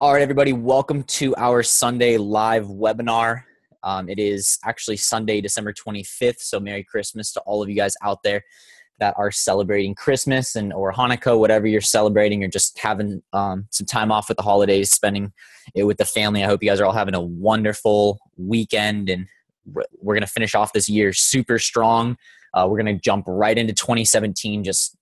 All right, everybody, welcome to our Sunday live webinar. Um, it is actually Sunday, December 25th. So, Merry Christmas to all of you guys out there that are celebrating Christmas and or Hanukkah, whatever you're celebrating, or just having um, some time off with the holidays, spending it with the family. I hope you guys are all having a wonderful weekend, and we're going to finish off this year super strong. Uh, we're going to jump right into 2017, just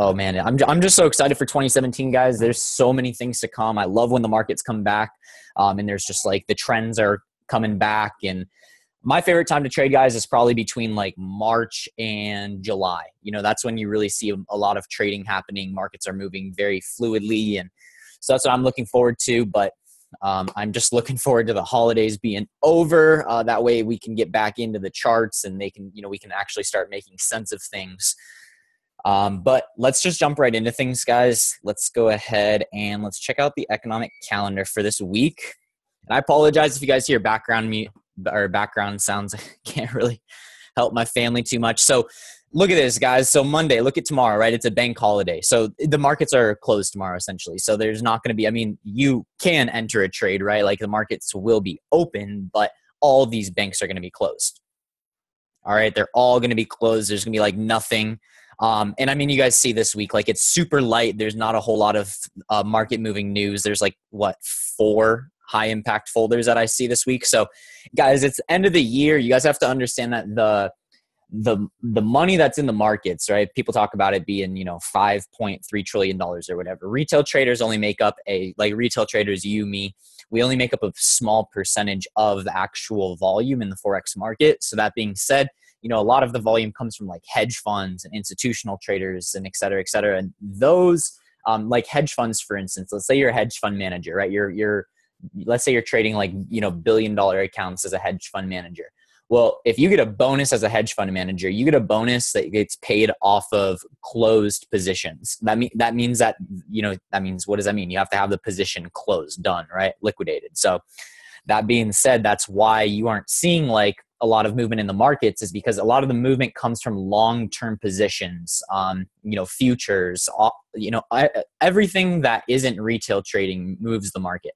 Oh man, I'm I'm just so excited for 2017, guys. There's so many things to come. I love when the markets come back, um, and there's just like the trends are coming back. And my favorite time to trade, guys, is probably between like March and July. You know, that's when you really see a lot of trading happening. Markets are moving very fluidly, and so that's what I'm looking forward to. But um, I'm just looking forward to the holidays being over. Uh, that way, we can get back into the charts, and they can, you know, we can actually start making sense of things. Um, but let's just jump right into things, guys. Let's go ahead and let's check out the economic calendar for this week. And I apologize if you guys hear background me or background sounds. I can't really help my family too much. So look at this, guys. So Monday, look at tomorrow, right? It's a bank holiday. So the markets are closed tomorrow, essentially. So there's not going to be. I mean, you can enter a trade, right? Like the markets will be open, but all these banks are going to be closed. All right, they're all going to be closed. There's going to be like nothing um, and I mean, you guys see this week, like it's super light. There's not a whole lot of uh, market moving news. There's like what four high impact folders that I see this week. So, guys, it's end of the year. You guys have to understand that the the the money that's in the markets, right? People talk about it being, you know, five point three trillion dollars or whatever. Retail traders only make up a like retail traders, you, me, we only make up a small percentage of the actual volume in the forex market. So that being said, you know a lot of the volume comes from like hedge funds and institutional traders and et cetera et cetera. And those um, like hedge funds for instance let's say you're a hedge fund manager right? You're you're let's say you're trading like you know billion dollar accounts as a hedge fund manager. Well if you get a bonus as a hedge fund manager you get a bonus that gets paid off of closed positions. That mean that means that you know that means what does that mean? You have to have the position closed done right? Liquidated. So that being said that's why you aren't seeing like a lot of movement in the markets is because a lot of the movement comes from long-term positions um, you know futures you know everything that isn't retail trading moves the market.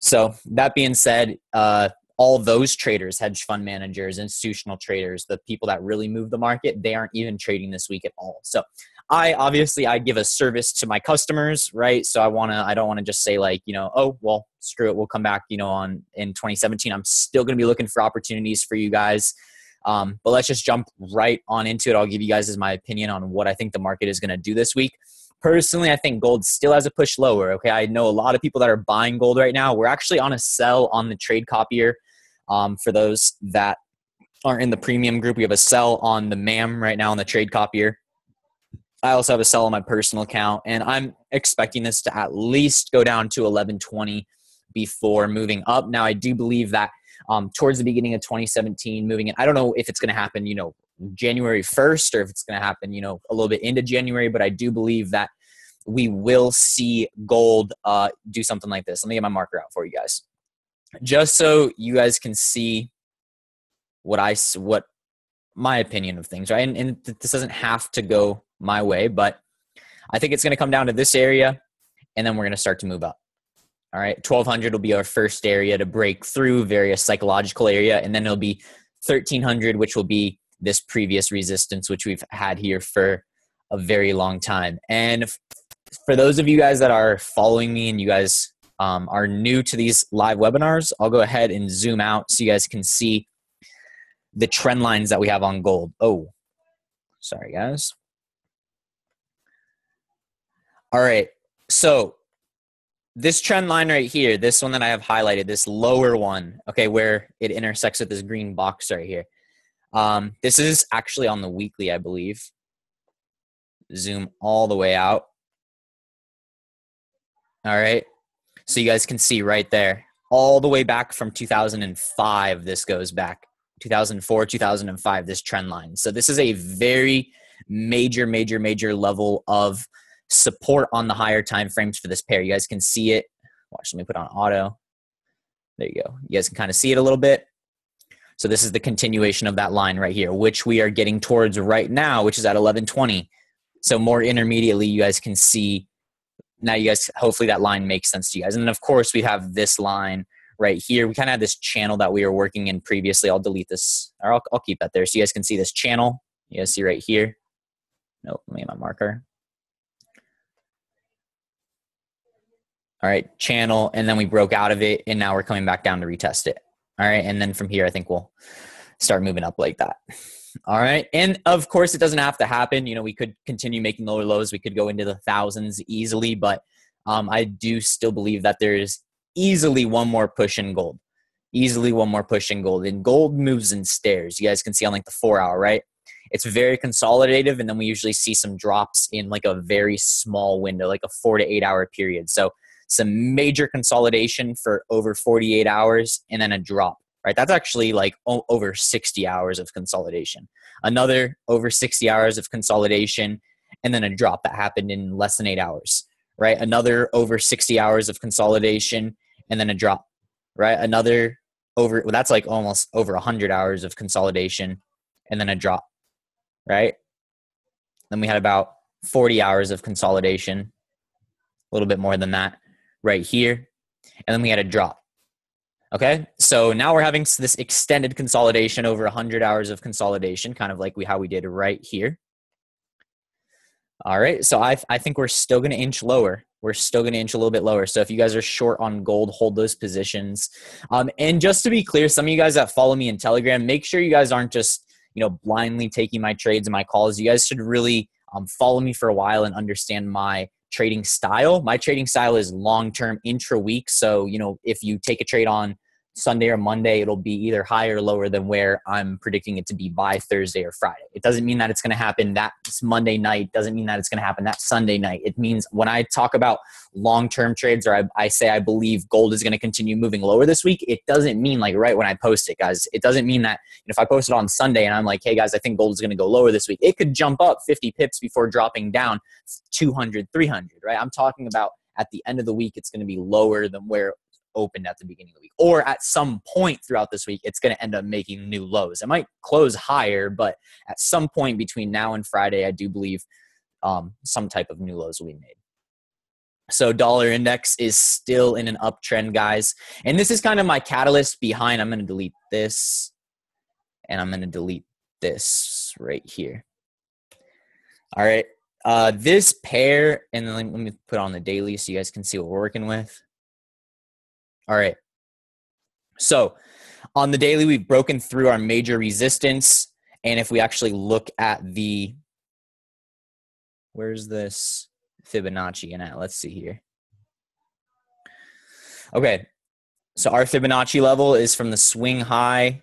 So that being said uh, all those traders hedge fund managers institutional traders the people that really move the market they aren't even trading this week at all. So I obviously I give a service to my customers, right? So I want to I don't want to just say like, you know, oh, well, screw it, we'll come back, you know, on in 2017. I'm still to be looking for opportunities for you guys. Um, but let's just jump right on into it. I'll give you guys as my opinion on what I think the market is to do this week. Personally, I think gold still has a push lower. Okay, I know a lot of people that are buying gold right now. We're actually on a sell on the trade copier. Um, for those that aren't in the premium group, we have a sell on the MAM right now on the trade copier. I also have a sell on my personal account, and I'm expecting this to at least go down to 1120 before moving up. Now, I do believe that um, towards the beginning of 2017, moving in, I don't know if it's going to happen, you know, January 1st or if it's going to happen, you know, a little bit into January, but I do believe that we will see gold uh, do something like this. Let me get my marker out for you guys, just so you guys can see what I what my opinion of things, right? And, and this doesn't have to go my way, but I think it's going to come down to this area, and then we're going to start to move up. All right, 1200 will be our first area to break through various psychological area, and then it'll be 1300, which will be this previous resistance, which we've had here for a very long time. And for those of you guys that are following me and you guys um, are new to these live webinars, I'll go ahead and zoom out so you guys can see the trend lines that we have on gold. Oh, sorry, guys. All right. So this trend line right here, this one that I have highlighted, this lower one, okay, where it intersects with this green box right here. Um, this is actually on the weekly, I believe. Zoom all the way out. All right. So you guys can see right there, all the way back from 2005, this goes back 2004, 2005, this trend line. So this is a very major, major, major level of support on the higher time frames for this pair. You guys can see it. Watch, let me put on auto. There you go. You guys can kind of see it a little bit. So this is the continuation of that line right here, which we are getting towards right now, which is at 1120. So more intermediately, you guys can see now you guys, hopefully that line makes sense to you guys. And then of course we have this line right here. We kind of had this channel that we were working in previously. I'll delete this, or I'll, I'll keep that there so you guys can see this channel. You guys see right here. Nope, let me get my marker. All right, channel, and then we broke out of it, and now we're coming back down to retest it. All right, and then from here, I think we'll start moving up like that. All right, and of course, it doesn't have to happen. You know, we could continue making lower lows. We could go into the thousands easily, but um, I do still believe that there's easily one more push in gold. Easily one more push in gold. And gold moves in stairs. You guys can see on like the four hour, right? It's very consolidative, and then we usually see some drops in like a very small window, like a four to eight hour period. So some major consolidation for over 48 hours, and then a drop. Right, that's actually like o- over 60 hours of consolidation. Another over 60 hours of consolidation, and then a drop that happened in less than eight hours. Right, another over 60 hours of consolidation, and then a drop. Right, another over well, that's like almost over 100 hours of consolidation, and then a drop right? Then we had about 40 hours of consolidation, a little bit more than that right here. And then we had a drop. Okay, so now we're having this extended consolidation over 100 hours of consolidation, kind of like we how we did right here. All right, so I, I think we're still going to inch lower. We're still going to inch a little bit lower. So if you guys are short on gold, hold those positions. Um, and just to be clear, some of you guys that follow me in Telegram, make sure you guys aren't just you know blindly taking my trades and my calls you guys should really um, follow me for a while and understand my trading style. My trading style is long term intra week so you know if you take a trade on Sunday or Monday, it'll be either higher or lower than where I'm predicting it to be by Thursday or Friday. It doesn't mean that it's going to happen that Monday night. Doesn't mean that it's going to happen that Sunday night. It means when I talk about long-term trades or I, I say I believe gold is going to continue moving lower this week, it doesn't mean like right when I post it, guys. It doesn't mean that if I post it on Sunday and I'm like, hey guys, I think gold is going to go lower this week. It could jump up 50 pips before dropping down 200, 300, right? I'm talking about at the end of the week, it's going to be lower than where opened at the beginning of the week. Or at some point throughout this week, it's going to end up making new lows. It might close higher, but at some point between now and Friday, I do believe um, some type of new lows will be made. So dollar index is still in an uptrend, guys. And this is kind of my catalyst behind. I'm going to delete this and I'm going to delete this right here. All right. Uh, this pair, and then let me put on the daily so you guys can see what we're working with. All right. So on the daily, we've broken through our major resistance. And if we actually look at the, where's this Fibonacci in at? Let's see here. Okay. So our Fibonacci level is from the swing high.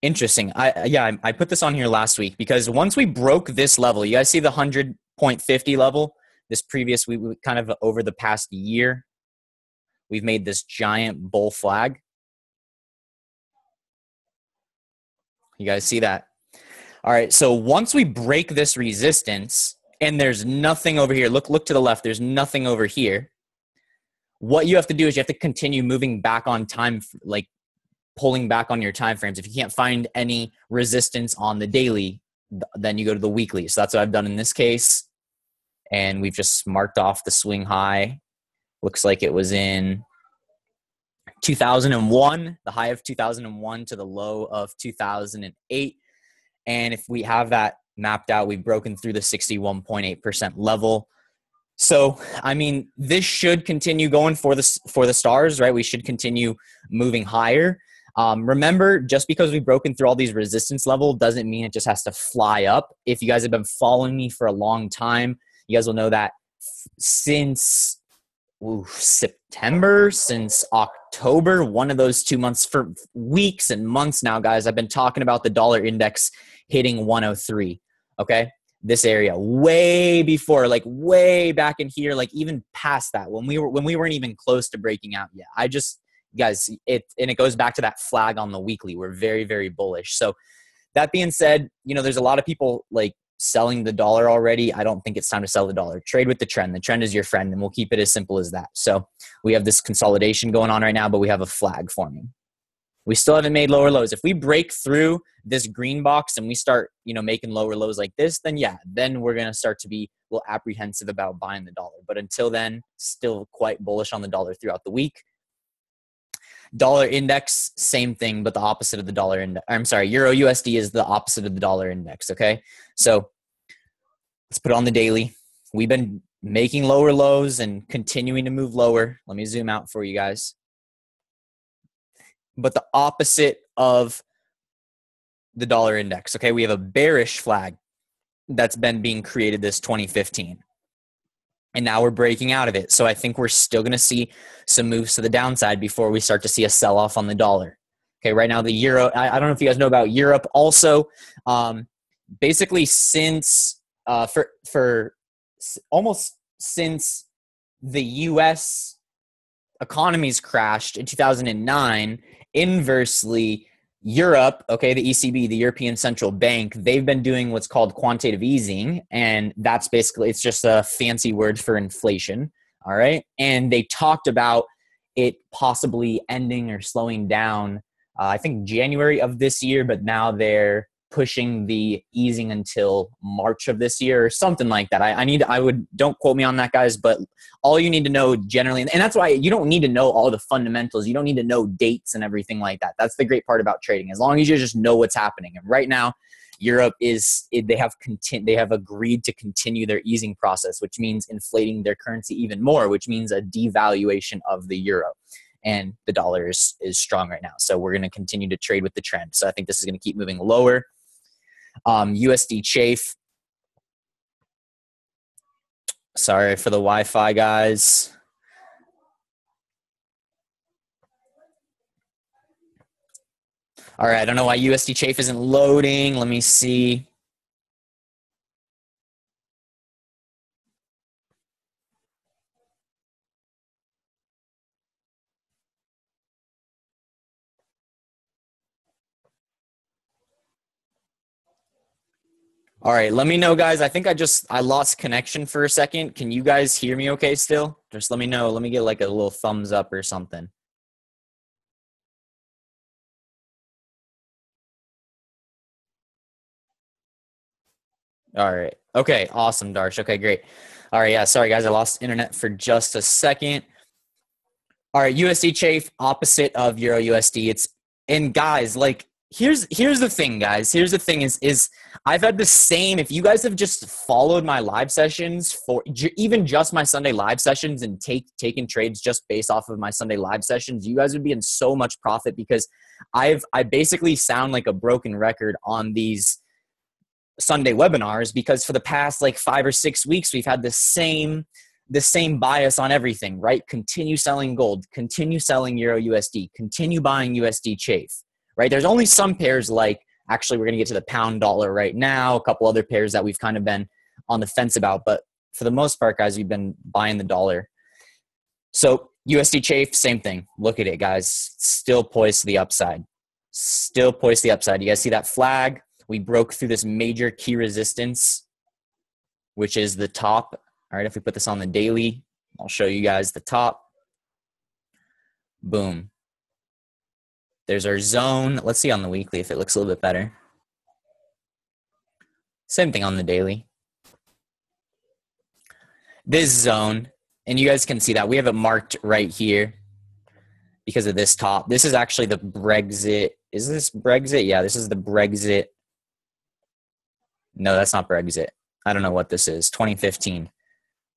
Interesting. I yeah, I put this on here last week because once we broke this level, you guys see the 100.50 level, this previous we kind of over the past year, we've made this giant bull flag. You guys see that? All right, so once we break this resistance and there's nothing over here, look look to the left, there's nothing over here. What you have to do is you have to continue moving back on time like pulling back on your time frames. If you can't find any resistance on the daily, then you go to the weekly. So that's what I've done in this case. And we've just marked off the swing high looks like it was in 2001, the high of 2001 to the low of 2008. And if we have that mapped out, we've broken through the 61.8% level. So, I mean, this should continue going for the for the stars, right? We should continue moving higher. Um, remember, just because we've broken through all these resistance level doesn't mean it just has to fly up. If you guys have been following me for a long time, you guys will know that since September, since October, one of those two months for weeks and months now, guys. I've been talking about the dollar index hitting 103. Okay. This area way before, like way back in here, like even past that when we were when we weren't even close to breaking out yet. I just guys, it and it goes back to that flag on the weekly. We're very, very bullish. So that being said, you know, there's a lot of people like selling the dollar already, I don't think it's time to sell the dollar. Trade with the trend. The trend is your friend, and we'll keep it as simple as that. So we have this consolidation going on right now, but we have a flag forming. We still haven't made lower lows. If we break through this green box and we start, you know, making lower lows like this, then yeah, then we're to start to be a little apprehensive about buying the dollar. But until then, still quite bullish on the dollar throughout the week. Dollar index, same thing, but the opposite of the dollar index. I'm sorry, Euro USD is the opposite of the dollar index. Okay. So let's put on the daily. We've been making lower lows and continuing to move lower. Let me zoom out for you guys. But the opposite of the dollar index. Okay. We have a bearish flag that's been being created this 2015 and now we're breaking out of it. So I think we're still going to see some moves to the downside before we start to see a sell off on the dollar. Okay, right now the euro. I, I, don't know if you guys know about Europe. Also, um, basically since uh, for for almost since the U.S. economies crashed in 2009, inversely Europe, okay, the ECB, the European Central Bank, they've been doing what's called quantitative easing. And that's basically, it's just a fancy word for inflation. All right. And they talked about it possibly ending or slowing down, uh, I think January of this year, but now they're pushing the easing until March of this year or something like that. I, I, need, I would, don't quote me on that, guys, but all you need to know generally, and that's why you don't need to know all the fundamentals. You don't need to know dates and everything like that. That's the great part about trading. As long as you just know what's happening. And right now, Europe is they have content, they have agreed to continue their easing process, which means inflating their currency even more, which means a devaluation of the euro and the dollar is, is strong right now. So we're going to continue to trade with the trend. So I think this is going to keep moving lower. Um, USD Chafe. Sorry for the Wi Fi, guys. All right, I don't know why USD Chafe isn't loading. Let me see. All right, let me know, guys. I think I just I lost connection for a second. Can you guys hear me okay still? Just let me know. Let me get like a little thumbs up or something. All right. Okay. Awesome, Darsh. Okay, great. All right. Yeah. Sorry, guys. I lost internet for just a second. All right. USD Chafe, opposite of Euro USD. It's and guys, like here's here's the thing guys. Here's the thing is is i've had the same if you guys have just followed my live sessions for even just my sunday live sessions and take taken trades just based off of my sunday live sessions you guys would be in so much profit because i've i basically sound like a broken record on these sunday webinars because for the past like five or six weeks we've had the same the same bias on everything right? Continue selling gold continue selling euro usd continue buying usd chafe right? There's only some pairs like actually we're going to get to the pound dollar right now, a couple other pairs that we've kind of been on the fence about, but for the most part, guys, we've been buying the dollar. So USD chafe, same thing. Look at it, guys. Still poised to the upside. Still poised to the upside. You guys see that flag? We broke through this major key resistance, which is the top. All right, if we put this on the daily, I'll show you guys the top. Boom. There's our zone. Let's see on the weekly if it looks a little bit better. Same thing on the daily. This zone, and you guys can see that we have it marked right here because of this top. This is actually the Brexit. Is this Brexit? Yeah, this is the Brexit. No, that's not Brexit. I don't know what this is. 2015.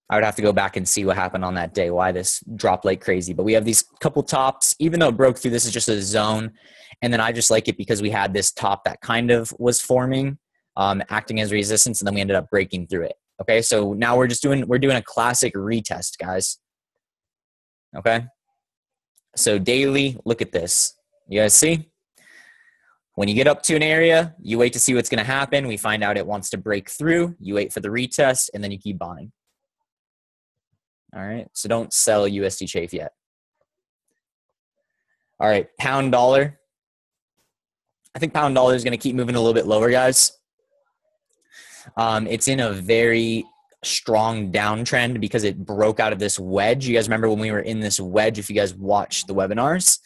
I would have to go back and see what happened on that day, why this dropped like crazy. But we have these couple tops, even though it broke through, this is just a zone. And then I just like it because we had this top that kind of was forming, um, acting as resistance, and then we ended up breaking through it. Okay, so now we're just doing we're doing a classic retest, guys. Okay. So daily, look at this. You guys see? When you get up to an area, you wait to see what's going to happen. We find out it wants to break through. You wait for the retest, and then you keep buying. All right. So don't sell USD chafe yet. All right. Pound dollar. I think pound dollar is going to keep moving a little bit lower, guys. Um, it's in a very strong downtrend because it broke out of this wedge. You guys remember when we were in this wedge, if you guys watched the webinars,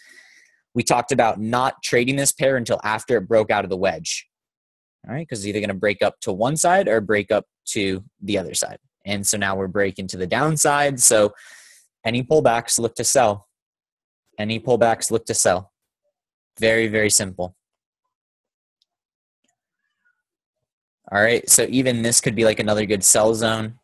we talked about not trading this pair until after it broke out of the wedge. All right, because it's either going to break up to one side or break up to the other side. And so now we're breaking to the downside. So any pullbacks look to sell. Any pullbacks look to sell. Very, very simple. All right, so even this could be like another good sell zone.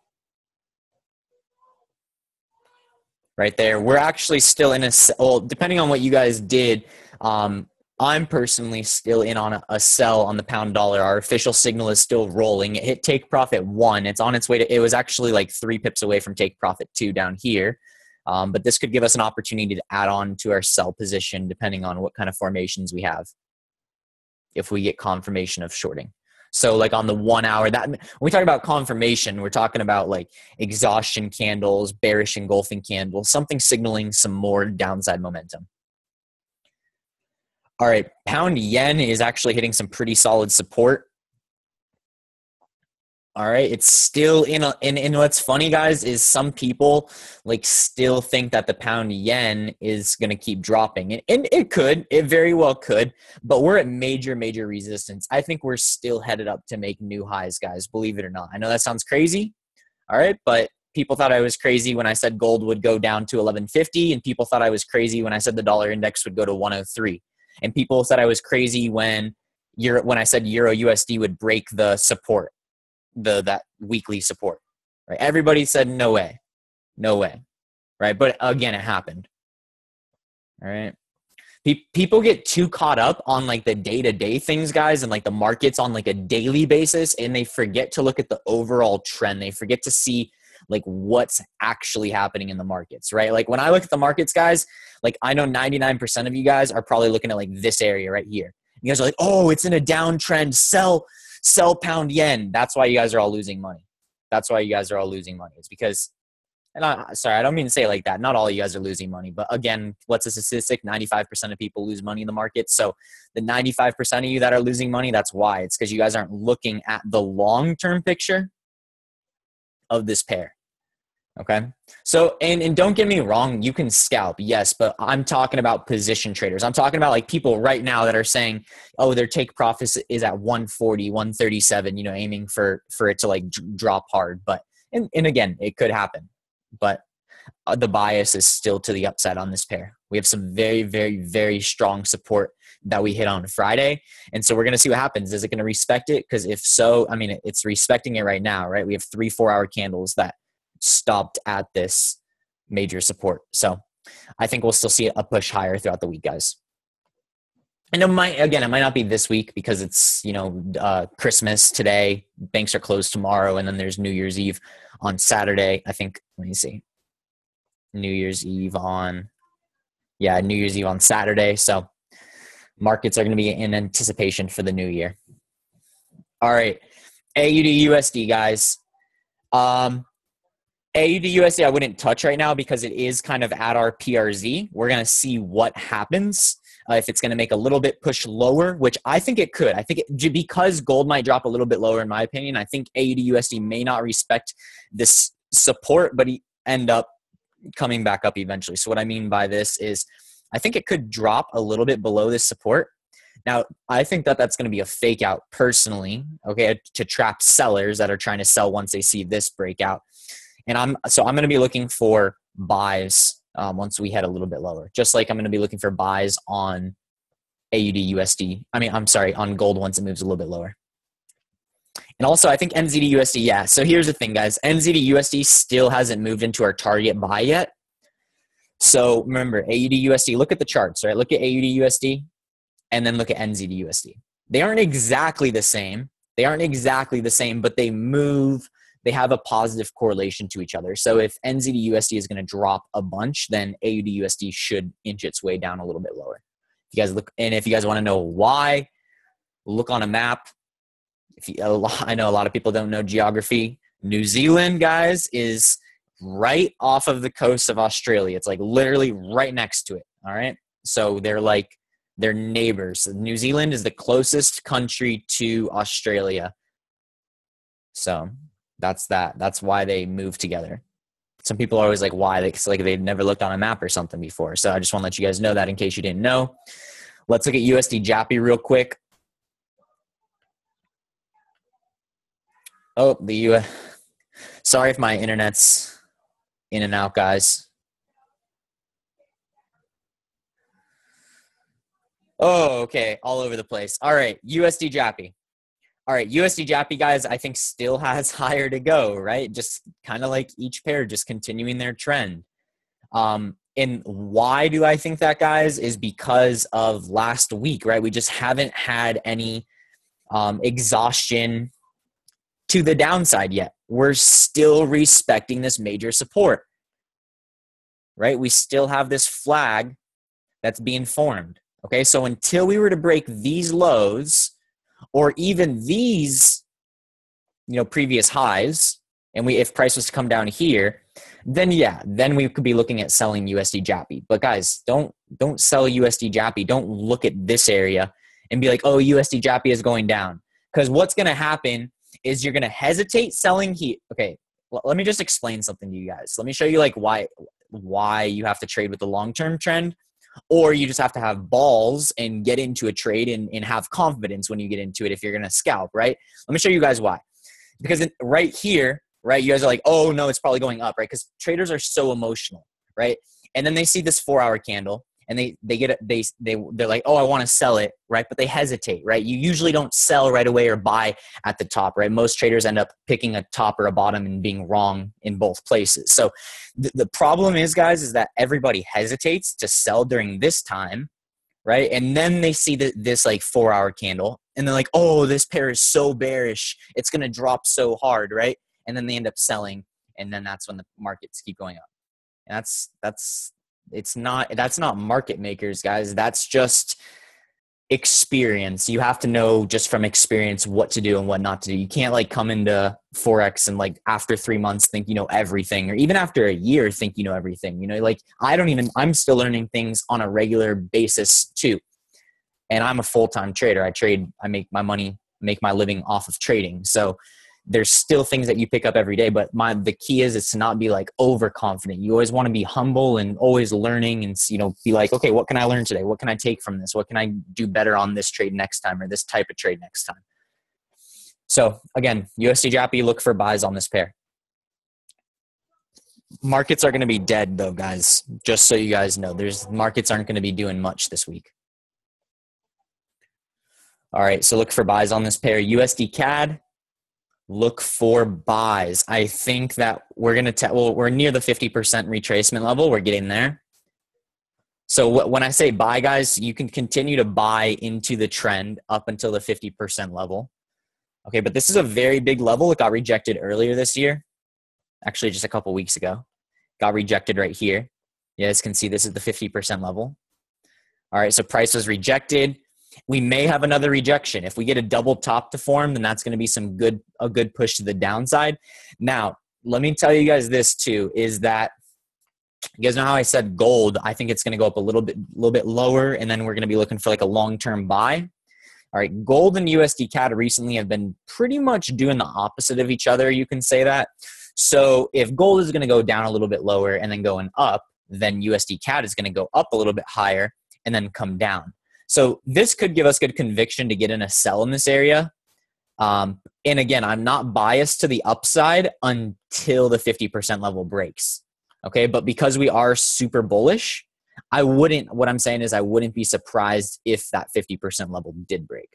Right there. We're actually still in a, well, depending on what you guys did, um, I'm personally still in on a, a, sell on the pound dollar. Our official signal is still rolling. It hit take profit one. It's on its way to, it was actually like three pips away from take profit two down here. Um, but this could give us an opportunity to add on to our sell position depending on what kind of formations we have if we get confirmation of shorting. So like on the one hour that when we talk about confirmation, we're talking about like exhaustion candles, bearish engulfing candles, something signaling some more downside momentum. All right, pound yen is actually hitting some pretty solid support. All right, it's still in a, and, and what's funny, guys, is some people like still think that the pound yen is going to keep dropping, and, and it could, it very well could, but we're at major, major resistance. I think we're still headed up to make new highs, guys. Believe it or not. I know that sounds crazy. All right, but people thought I was crazy when I said gold would go down to 1150, and people thought I was crazy when I said the dollar index would go to 103, and people said I was crazy when Euro, when I said Euro USD would break the support the that weekly support. Right? Everybody said no way, no way, right? But again, it happened. All right. People get too caught up on like the day to day things, guys, and like the markets on like a daily basis, and they forget to look at the overall trend. They forget to see like what's actually happening in the markets, right? Like when I look at the markets, guys, like I know 99% of you guys are probably looking at like this area right here. You guys are like, oh, it's in a downtrend. Sell, sell pound yen. That's why you guys are all losing money. That's why you guys are all losing money. It's because, and I, sorry, I don't mean to say like that. Not all you guys are losing money, but again, what's a statistic? 95% of people lose money in the market. So the 95% of you that are losing money, that's why. It's because you guys aren't looking at the long term picture of this pair. Okay. So, and, and don't get me wrong, you can scalp, yes, but I'm talking about position traders. I'm talking about like people right now that are saying, oh, their take profit is at 140, 137, you know, aiming for, for it to like drop hard. But, and, and again, it could happen, but uh, the bias is still to the upside on this pair. We have some very, very, very strong support that we hit on Friday. And so we're going to see what happens. Is it going to respect it? Because if so, I mean, it's respecting it right now, right? We have three, four hour candles that stopped at this major support. So I think we'll still see a push higher throughout the week, guys. And it might again, it might not be this week because it's you know uh, Christmas today. Banks are closed tomorrow, and then there's New Year's Eve on Saturday. I think. Let me see. New Year's Eve on, yeah, New Year's Eve on Saturday. So markets are going to be in anticipation for the new year. All right, AUD USD guys. Um, AUD USD I wouldn't touch right now because it is kind of at our PRZ. We're going to see what happens. Uh, if it's going to make a little bit push lower, which I think it could. I think it, because gold might drop a little bit lower, in my opinion, I think AUD USD may not respect this support, but end up coming back up eventually. So what I mean by this is, I think it could drop a little bit below this support. Now, I think that that's going to be a fake out personally, okay, to trap sellers that are trying to sell once they see this breakout. And I'm so I'm going to be looking for buys um, once we head a little bit lower. Just like I'm going to be looking for buys on AUD USD. I mean, I'm sorry, on gold once it moves a little bit lower. And also, I think NZD USD, yeah. So here's the thing, guys. NZD USD still hasn't moved into our target buy yet. So remember, AUD USD, look at the charts, right? Look at AUD USD and then look at NZD USD. They aren't exactly the same. They aren't exactly the same, but they move they have a positive correlation to each other. So if NZD USD is going to drop a bunch, then AUD USD should inch its way down a little bit lower. If you guys look, and if you guys want to know why, look on a map. If you, I know a lot of people don't know geography. New Zealand, guys, is right off of the coast of Australia. It's like literally right next to it. All right. So they're like, they're neighbors. New Zealand is the closest country to Australia. So that's that. That's why they move together. some people are always like, why? Like they've never looked on a map or something before. So I just want to let you guys know that in case you didn't know. Let's look at USD Jappy real quick. Oh, the U. Sorry if my internet's in and out, guys. Oh, okay. All over the place. All right. USD Jappy. All right. USD Jappy, guys, I think still has higher to go, right? Just kind of like each pair, just continuing their trend. Um, and why do I think that, guys, is because of last week, right? We just haven't had any um, exhaustion to the downside yet. We're still respecting this major support, right? We still have this flag that's being formed. Okay, so until we were to break these lows or even these, you know, previous highs, and we if price was to come down here, then yeah, then we could be looking at selling USD JAPI. But guys, don't don't sell USD JAPI. Don't look at this area and be like, oh, USD JAPI is going down. Because what's going to happen is you're going to hesitate selling heat. Okay, let me just explain something to you guys. Let me show you like why why you have to trade with the long term trend or you just have to have balls and get into a trade and, and have confidence when you get into it if you're going to scalp, right? Let me show you guys why. Because right here, right, you guys are like, oh no, it's probably going up, right? Because traders are so emotional, right? And then they see this four hour candle and they they get they they they're like oh i want to sell it right? But they hesitate right? You usually don't sell right away or buy at the top right? Most traders end up picking a top or a bottom and being wrong in both places. So th- the problem is guys is that everybody hesitates to sell during this time right? And then they see the, this like four hour candle and they're like oh this pair is so bearish. It's going to drop so hard right? And then they end up selling and then that's when the markets keep going up. And that's that's it's not that's not market makers guys. That's just experience. You have to know just from experience what to do and what not to do. You can't like come into forex and like after three months think you know everything or even after a year think you know everything you know? Like i don't even i'm still learning things on a regular basis too. And i'm a full-time trader. I trade i make my money make my living off of trading. So there's still things that you pick up every day but my the key is is to not be like overconfident. You always want to be humble and always learning and you know be like okay what can i learn today? What can i take from this? What can i do better on this trade next time or this type of trade next time? So again usd japi look for buys on this pair. Markets are going to be dead though guys just so you guys know. There's markets aren't going to be doing much this week. All right so look for buys on this pair. Usd cad look for buys. I think that we're going to tell, well, we're near the 50% retracement level. We're getting there. So when I say buy, guys, you can continue to buy into the trend up until the 50% level. Okay, but this is a very big level. It got rejected earlier this year, actually just a couple weeks ago. Got rejected right here. You guys can see this is the 50% level. All right, so price was rejected we may have another rejection. If we get a double top to form, then that's going to be some good a good push to the downside. Now, let me tell you guys this too is that you guys know how I said gold, I think it's going to go up a little bit a little bit lower and then we're going to be looking for like a long-term buy. All right, gold and USD CAD recently have been pretty much doing the opposite of each other, you can say that. So, if gold is going to go down a little bit lower and then going up, then USD CAD is going to go up a little bit higher and then come down. So this could give us good conviction to get in a sell in this area. Um, and again, I'm not biased to the upside until the 50% level breaks. Okay. But because we are super bullish, I wouldn't, what I'm saying is, I wouldn't be surprised if that 50% level did break.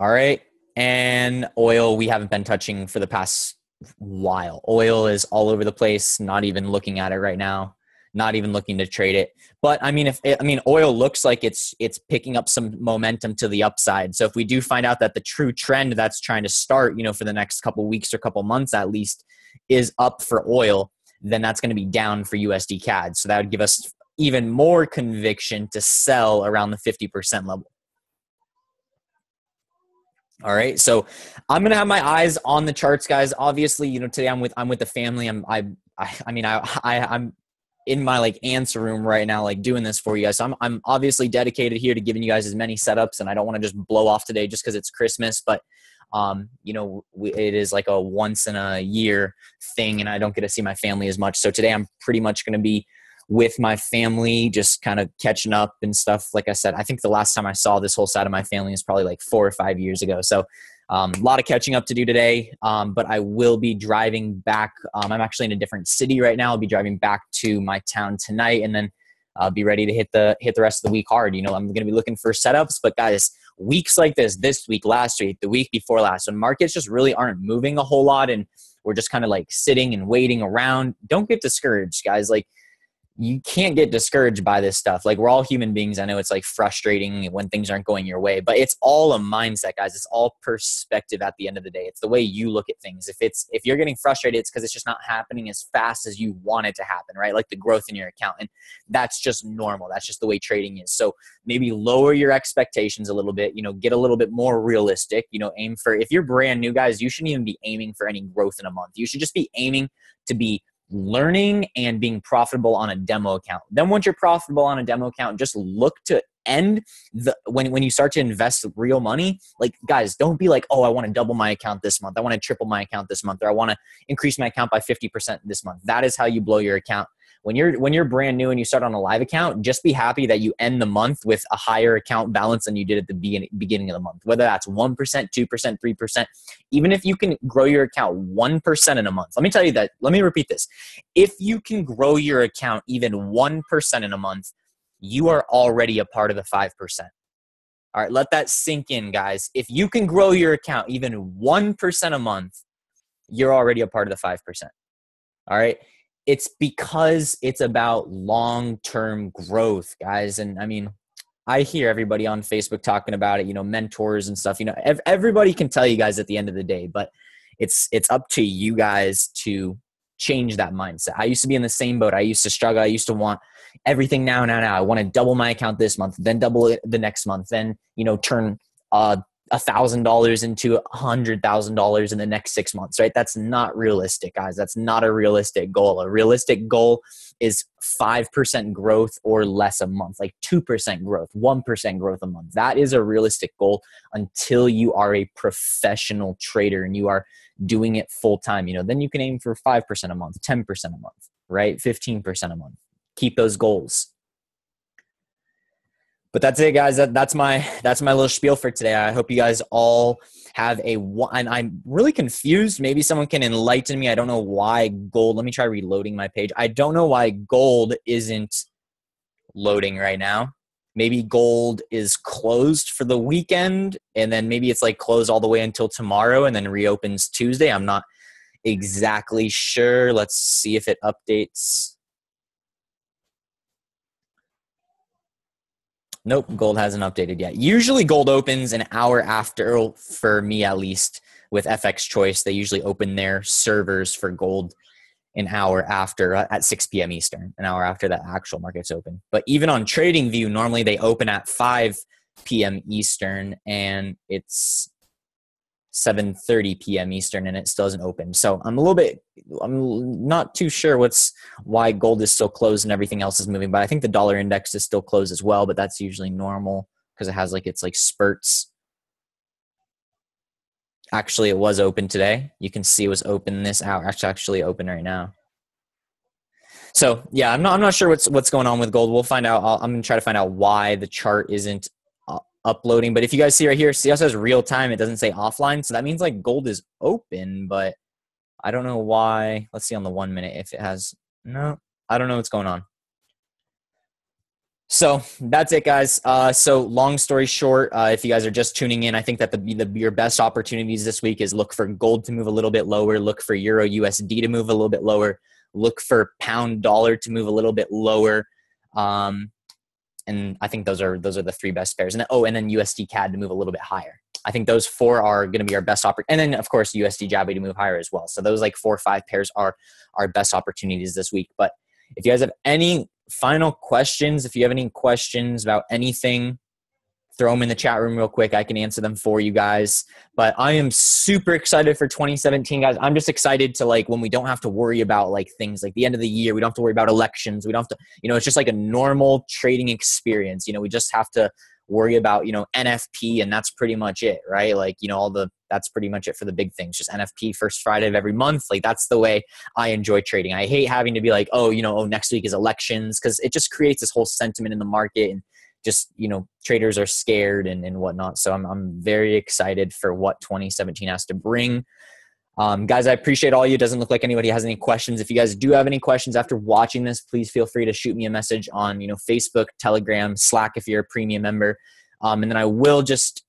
All right. And oil, we haven't been touching for the past while. Oil is all over the place, not even looking at it right now, not even looking to trade it. But I mean if I mean oil looks like it's it's picking up some momentum to the upside. So if we do find out that the true trend that's trying to start, you know, for the next couple weeks or couple months at least is up for oil, then that's going to be down for USD CAD. So that would give us even more conviction to sell around the 50% level. All right. So I'm gonna have my eyes on the charts, guys. Obviously, you know, today I'm with I'm with the family. I'm I I, I mean I, I I'm in my like answer room right now, like doing this for you guys. So I'm I'm obviously dedicated here to giving you guys as many setups, and I don't want to just blow off today just because it's Christmas. But um, you know, we, it is like a once in a year thing, and I don't get to see my family as much. So today I'm pretty much going to be with my family, just kind of catching up and stuff. Like I said, I think the last time I saw this whole side of my family is probably like four or five years ago. So um, a lot of catching up to do today, um, but I will be driving back. Um, I'm actually in a different city right now. I'll be driving back to my town tonight, and then I'll be ready to hit the hit the rest of the week hard. You know, I'm going to be looking for setups, but guys, weeks like this, this week, last week, the week before last, when markets just really aren't moving a whole lot and we're just kind of like sitting and waiting around, don't get discouraged, guys. Like you can't get discouraged by this stuff. Like we're all human beings. I know it's like frustrating when things aren't going your way, but it's all a mindset, guys. It's all perspective at the end of the day. It's the way you look at things. If it's if you're getting frustrated, it's because it's just not happening as fast as you want it to happen, right? Like the growth in your account. And that's just normal. That's just the way trading is. So maybe lower your expectations a little bit, you know, get a little bit more realistic, you know, aim for if you're brand new guys, you shouldn't even be aiming for any growth in a month. You should just be aiming to be learning and being profitable on a demo account. Then once you're profitable on a demo account, just look to end the when when you start to invest real money, like guys, don't be like, "Oh, I want to double my account this month. I want to triple my account this month or I want to increase my account by 50% this month." That is how you blow your account when you're when you're brand new and you start on a live account just be happy that you end the month with a higher account balance than you did at the beginning beginning of the month whether that's 1% 2% 3% even if you can grow your account 1% in a month let me tell you that let me repeat this. If you can grow your account even 1% in a month you are already a part of the 5% all right let that sink in guys. If you can grow your account even 1% a month you're already a part of the 5% all right it's because it's about long term growth, guys. And I mean, I hear everybody on Facebook talking about it, you know, mentors and stuff. You know, ev- everybody can tell you guys at the end of the day, but it's it's up to you guys to change that mindset. I used to be in the same boat. I used to struggle. I used to want everything now, now, now. I want to double my account this month, then double it the next month, then you know, turn uh, a thousand dollars into a hundred thousand dollars in the next six months right? That's not realistic guys. That's not a realistic goal. A realistic goal is 5% growth or less a month like 2% growth 1% growth a month. That is a realistic goal until you are a professional trader and you are doing it full time you know then you can aim for 5% a month 10% a month right? 15% a month. Keep those goals but that's it guys. That, that's my that's my little spiel for today. I hope you guys all have a and i'm really confused. Maybe someone can enlighten me. I don't know why gold let me try reloading my page. I don't know why gold isn't loading right now. Maybe gold is closed for the weekend and then maybe it's like closed all the way until tomorrow and then reopens tuesday. I'm not exactly sure. Let's see if it updates Nope, gold hasn't updated yet. Usually gold opens an hour after, for me at least, with FX Choice. They usually open their servers for gold an hour after uh, at 6 p.m. Eastern, an hour after the actual market's open. But even on TradingView, normally they open at 5 p.m. Eastern and it's 7:30 p.m. Eastern and it still isn't open. So I'm a little bit I'm not too sure what's why gold is still closed and everything else is moving, but I think the dollar index is still closed as well, but that's usually normal because it has like it's like spurts. Actually, it was open today. You can see it was open this hour. Actually, actually open right now. So yeah, I'm not I'm not sure what's what's going on with gold. We'll find out. i am gonna try to find out why the chart isn't uploading. But if you guys see right here, see also says real time. It doesn't say offline. So that means like gold is open, but I don't know why. Let's see on the one minute if it has. No, I don't know what's going on. So that's it, guys. Uh, so long story short, uh, if you guys are just tuning in, I think that the, the, your best opportunities this week is look for gold to move a little bit lower, look for Euro USD to move a little bit lower, look for pound dollar to move a little bit lower. Um, and I think those are those are the three best pairs. And oh, and then USD CAD to move a little bit higher. I think those four are going to be our best opportunity. And then of course USD JABY to move higher as well. So those like four or five pairs are our best opportunities this week. But if you guys have any final questions, if you have any questions about anything, throw them in the chat room real quick. I can answer them for you guys. But I am super excited for 2017, guys. I'm just excited to like when we don't have to worry about like things like the end of the year. We don't have to worry about elections. We don't have to, you know, it's just like a normal trading experience. You know, we just have to worry about you know nfp and that's pretty much it right like you know all the that's pretty much it for the big things just nfp first friday of every month like that's the way i enjoy trading i hate having to be like oh you know oh next week is elections because it just creates this whole sentiment in the market and just you know traders are scared and, and whatnot so I'm, I'm very excited for what 2017 has to bring um, guys, I appreciate all you. It doesn't look like anybody has any questions. If you guys do have any questions after watching this, please feel free to shoot me a message on you know Facebook, Telegram, Slack if you're a premium member. Um, and then I will just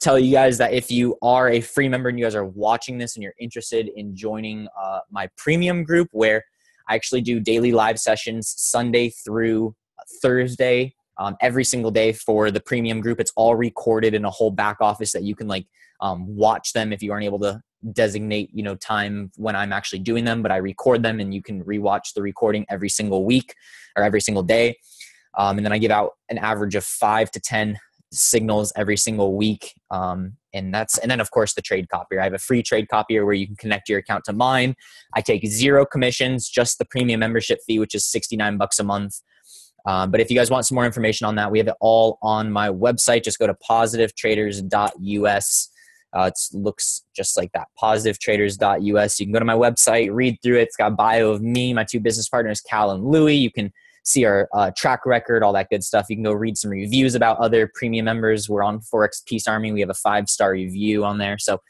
tell you guys that if you are a free member and you guys are watching this and you're interested in joining uh, my premium group, where I actually do daily live sessions Sunday through Thursday, um, every single day for the premium group. It's all recorded in a whole back office that you can like um, watch them if you aren't able to designate you know time when i'm actually doing them but i record them and you can rewatch the recording every single week or every single day. Um, and then i give out an average of five to ten signals every single week. Um, and that's and then of course the trade copier. I have a free trade copier where you can connect your account to mine. I take zero commissions just the premium membership fee which is 69 bucks a month um, but if you guys want some more information on that we have it all on my website just go to positivetraders.us uh, it looks just like that. Positivetraders.us. You can go to my website, read through it. It's got bio of me, my two business partners, Cal and Louie. You can see our uh, track record, all that good stuff. You can go read some reviews about other premium members. We're on Forex Peace Army. We have a five star review on there. So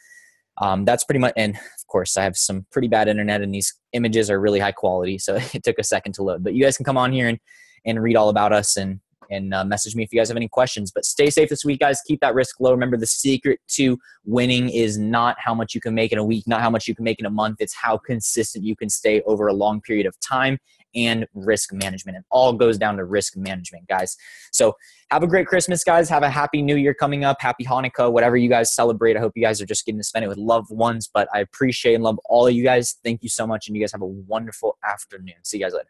um, that's pretty much. And of course, I have some pretty bad internet, and these images are really high quality. So it took a second to load. But you guys can come on here and and read all about us and and uh, message me if you guys have any questions. But stay safe this week, guys. Keep that risk low. Remember, the secret to winning is not how much you can make in a week, not how much you can make in a month. It's how consistent you can stay over a long period of time and risk management. It all goes down to risk management, guys. So have a great Christmas, guys. Have a happy new year coming up. Happy Hanukkah, whatever you guys celebrate. I hope you guys are just getting to spend it with loved ones. But I appreciate and love all of you guys. Thank you so much. And you guys have a wonderful afternoon. See you guys later.